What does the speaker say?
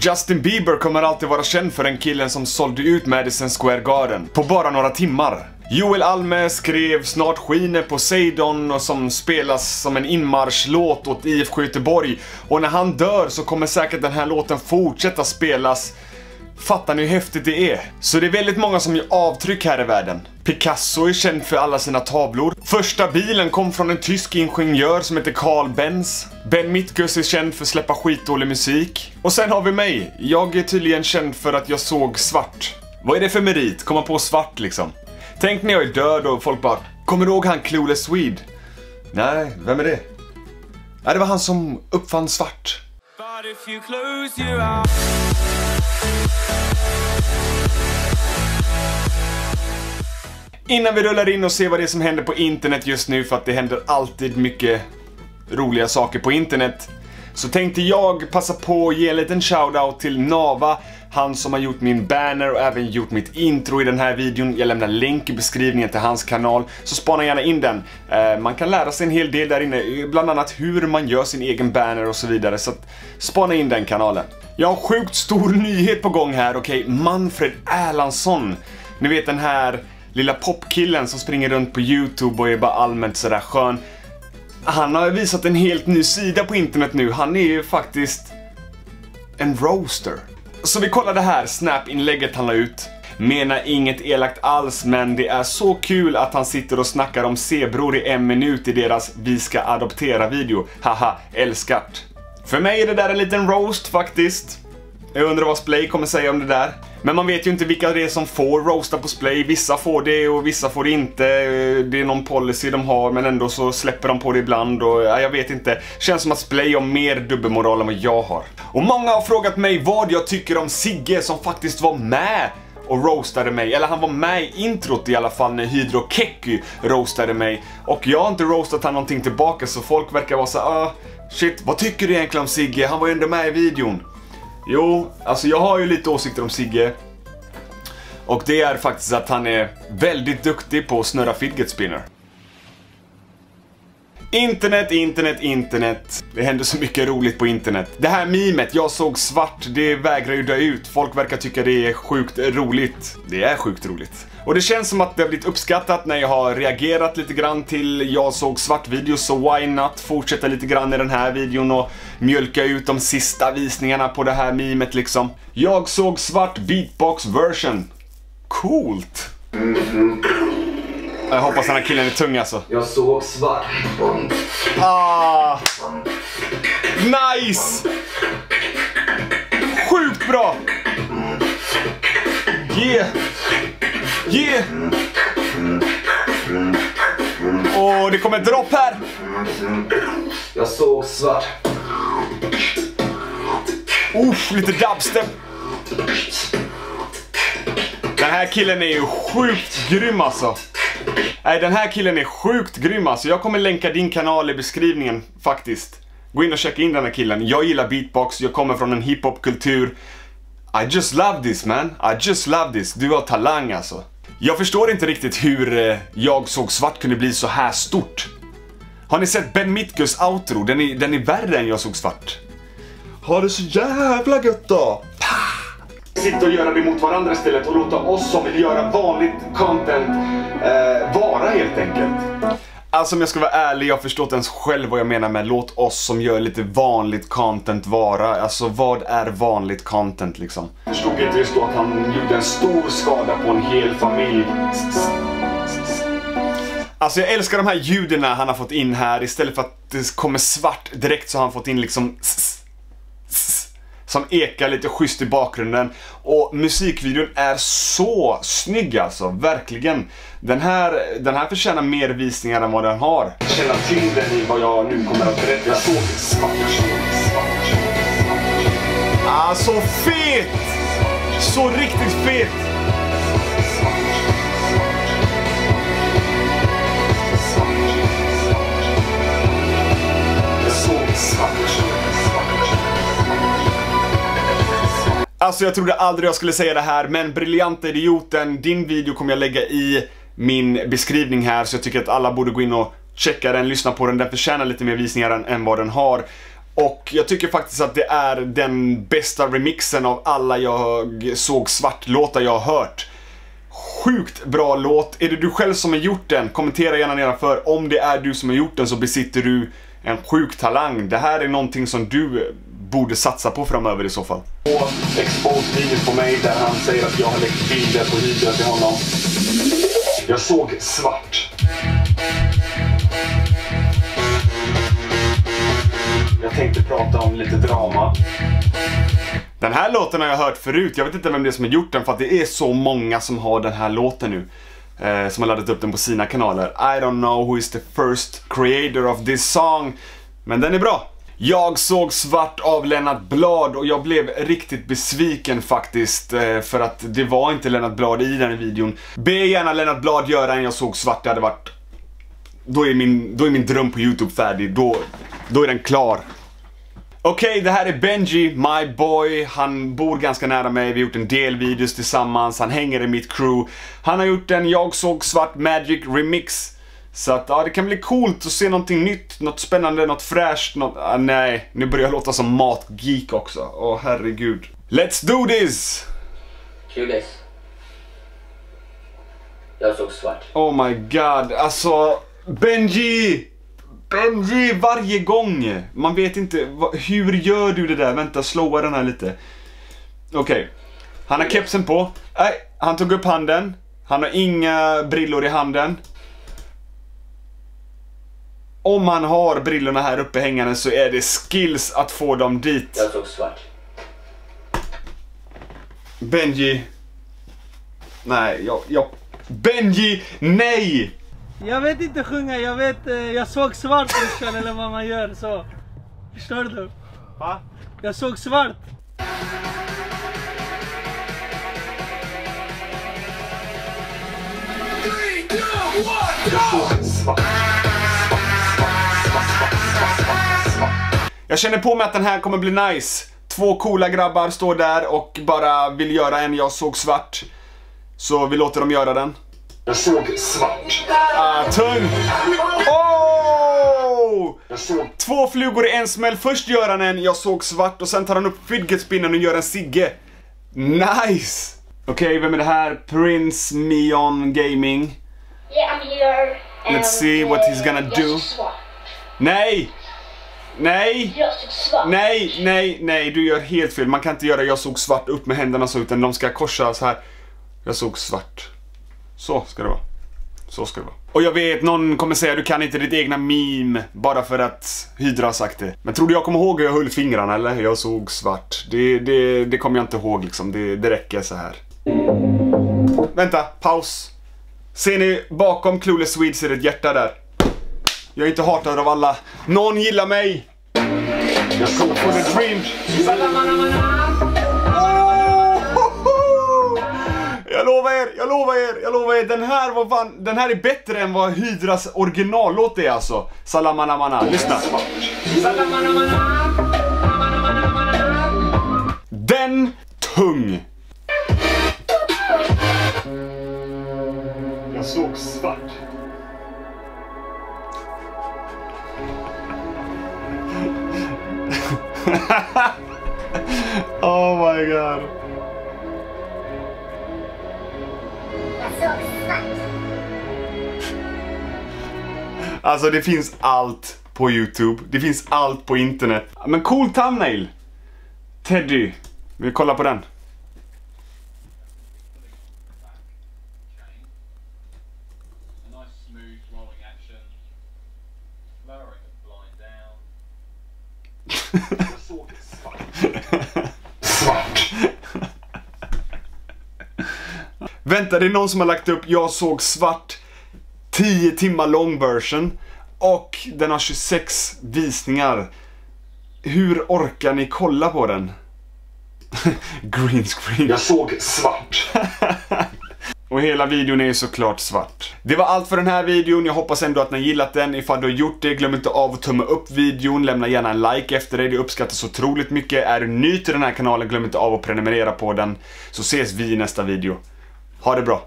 Justin Bieber kommer alltid vara känd för den killen som sålde ut Madison Square Garden på bara några timmar. Joel Alme skrev Snart skiner Poseidon och som spelas som en inmarschlåt åt IFK Göteborg. Och när han dör så kommer säkert den här låten fortsätta spelas Fattar ni hur häftigt det är? Så det är väldigt många som gör avtryck här i världen. Picasso är känd för alla sina tavlor. Första bilen kom från en tysk ingenjör som heter Carl Benz. Ben Mitkus är känd för att släppa skitdålig musik. Och sen har vi mig. Jag är tydligen känd för att jag såg svart. Vad är det för merit? Komma på svart liksom. Tänk när jag är död och folk bara Kommer du ihåg han Clueless Swede? Nej, vem är det? Nej, det var han som uppfann svart. Innan vi rullar in och ser vad det är som händer på internet just nu, för att det händer alltid mycket roliga saker på internet, så tänkte jag passa på att ge en liten shoutout till Nava, han som har gjort min banner och även gjort mitt intro i den här videon. Jag lämnar länk i beskrivningen till hans kanal, så spana gärna in den. Eh, man kan lära sig en hel del där inne, bland annat hur man gör sin egen banner och så vidare, så att spana in den kanalen. Jag har sjukt stor nyhet på gång här, okej? Okay? Manfred Erlandsson. Ni vet den här lilla popkillen som springer runt på YouTube och är bara allmänt sådär skön. Han har visat en helt ny sida på internet nu. Han är ju faktiskt en roaster. Så vi kollar det här Snap-inlägget han la ut. Menar inget elakt alls, men det är så kul att han sitter och snackar om zebror i en minut i deras Vi ska adoptera-video. Haha, älskat. För mig är det där en liten roast faktiskt. Jag undrar vad Splay kommer säga om det där. Men man vet ju inte vilka det är som får roasta på Splay. Vissa får det och vissa får det inte. Eh, det är någon policy de har men ändå så släpper de på det ibland och ja, jag vet inte. Känns som att Splay har mer dubbelmoral än vad jag har. Och många har frågat mig vad jag tycker om Sigge som faktiskt var med och roastade mig. Eller han var med i introt i alla fall när Hydro Kekky roastade mig. Och jag har inte roastat han någonting tillbaka så folk verkar vara så ah, shit, vad tycker du egentligen om Sigge? Han var ju ändå med i videon. Jo, alltså jag har ju lite åsikter om Sigge. Och det är faktiskt att han är väldigt duktig på att snurra fidget spinner. Internet, internet, internet. Det händer så mycket roligt på internet. Det här mimet, jag såg svart, det vägrar ju dö ut. Folk verkar tycka det är sjukt roligt. Det är sjukt roligt. Och det känns som att det har blivit uppskattat när jag har reagerat lite grann till jag såg svart-videos, så why not fortsätta lite grann i den här videon och mjölka ut de sista visningarna på det här mimet liksom. Jag såg svart beatbox version. Coolt! Jag hoppas den här killen är tung alltså. Jag såg svart. Ah! Nice! Sjukt bra! Yeah! Yeah! Oh, det kommer dropp här! Jag såg svart. Uff, lite dubstep. Den här killen är ju sjukt grym alltså. Nej, den här killen är sjukt grym alltså. Jag kommer länka din kanal i beskrivningen faktiskt. Gå in och checka in den här killen. Jag gillar beatbox, jag kommer från en hiphop-kultur. I just love this man. I just love this. Du har talang alltså. Jag förstår inte riktigt hur eh, Jag såg svart kunde bli så här stort. Har ni sett Ben Mitkus outro? Den är, den är värre än Jag såg svart. Ha det så jävla gött då! Sitta och göra det mot varandra istället och låta oss som vill göra vanligt content eh, vara helt enkelt. Alltså om jag ska vara ärlig, jag förstår inte ens själv vad jag menar med låt oss som gör lite vanligt content vara. Alltså vad är vanligt content liksom? Jag förstod inte just då att han gjorde en stor skada på en hel familj. Alltså jag älskar de här ljuden han har fått in här. Istället för att det kommer svart direkt så har han fått in liksom som ekar lite schysst i bakgrunden. Och musikvideon är så snygg alltså, verkligen. Den här, den här förtjänar mer visningar än vad den har. Känna tyngden i vad jag nu kommer att berätta. Svart, Ah, så fet! Så riktigt fet! Alltså jag trodde aldrig jag skulle säga det här, men briljanta idioten, din video kommer jag lägga i min beskrivning här, så jag tycker att alla borde gå in och checka den, lyssna på den, den förtjänar lite mer visningar än, än vad den har. Och jag tycker faktiskt att det är den bästa remixen av alla jag såg svart-låtar jag har hört. Sjukt bra låt. Är det du själv som har gjort den? Kommentera gärna nedanför. Om det är du som har gjort den så besitter du en sjuk talang. Det här är någonting som du borde satsa på framöver i så fall. Expose-video på mig där han säger att jag har läckt bilder på videor till honom. Jag såg svart. Jag tänkte prata om lite drama. Den här låten har jag hört förut. Jag vet inte vem det är som har gjort den för att det är så många som har den här låten nu. Eh, som har laddat upp den på sina kanaler. I don't know who is the first creator of this song. Men den är bra. Jag såg Svart av Lennart Blad och jag blev riktigt besviken faktiskt. Eh, för att det var inte Lennart Blad i den videon. Be gärna Lennart Blad göra en Jag såg Svart. Det hade varit... Då är min, då är min dröm på YouTube färdig. Då, då är den klar. Okej, okay, det här är Benji, my boy. Han bor ganska nära mig. Vi har gjort en del videos tillsammans. Han hänger i mitt crew. Han har gjort en Jag såg svart Magic remix. Så att, ja, det kan bli coolt att se någonting nytt, något spännande, något fräscht, något... Ah, nej, nu börjar jag låta som matgeek också. Åh, oh, herregud. Let's do this! Kulis. Jag såg svart. Oh my god, alltså... Benji! Benji, varje gång! Man vet inte, hur gör du det där? Vänta, slowa den här lite. Okej. Okay. Han har kepsen på. Nej, han tog upp handen. Han har inga brillor i handen. Om han har brillorna här uppe hängande så är det skills att få dem dit. Jag såg svart. Benji. Nej, jag, jag... Benji, nej! Jag vet inte sjunga, jag vet, eh, jag såg svart brorsan eller vad man gör så. Förstår du? Va? Jag såg svart. Jag känner på mig att den här kommer bli nice. Två coola grabbar står där och bara vill göra en Jag såg svart. Så vi låter dem göra den. Jag såg svart. Ah, tung! Oh! Såg... Två flugor i en smäll. Först gör han en Jag såg svart och sen tar han upp fidget spinnen och gör en Sigge. Nice! Okej, okay, vem är det här? Prince Mion Gaming. Yeah, I'm here. Let's see what he's gonna do. Nej! Nej! Jag såg svart. Nej, nej, nej, du gör helt fel. Man kan inte göra jag såg svart upp med händerna så utan de ska korsa så här. Jag såg svart. Så ska det vara. Så ska det vara. Och jag vet, någon kommer säga du kan inte ditt egna meme bara för att Hydra har sagt det. Men tror du jag kommer ihåg hur jag höll fingrarna eller? Jag såg svart. Det, det, det kommer jag inte ihåg liksom. Det, det räcker så här. Vänta, paus. Ser ni bakom Clueless Swedes är det ett hjärta där. Jag är inte hatad av alla. Någon gillar mig! Jag såg på the dream. Lovar er, jag lovar er, jag lovar er. Den här var fan, den här är bättre än vad Hydras originallåt är alltså. Salamanamana, lyssna. Den tung. Jag såg svart. oh my god. Alltså det finns allt på Youtube. Det finns allt på internet. Men cool thumbnail. Teddy. Vi kollar på den. Svart. Vänta, det är någon som har lagt upp Jag såg svart 10 timmar lång version och den har 26 visningar. Hur orkar ni kolla på den? Green screen. Jag såg svart. Och hela videon är såklart svart. Det var allt för den här videon. Jag hoppas ändå att ni har gillat den. Ifall du har gjort det, glöm inte av att tumma upp videon. Lämna gärna en like efter det. Det uppskattas otroligt mycket. Är du ny till den här kanalen, glöm inte av att prenumerera på den. Så ses vi i nästa video. Ha det bra.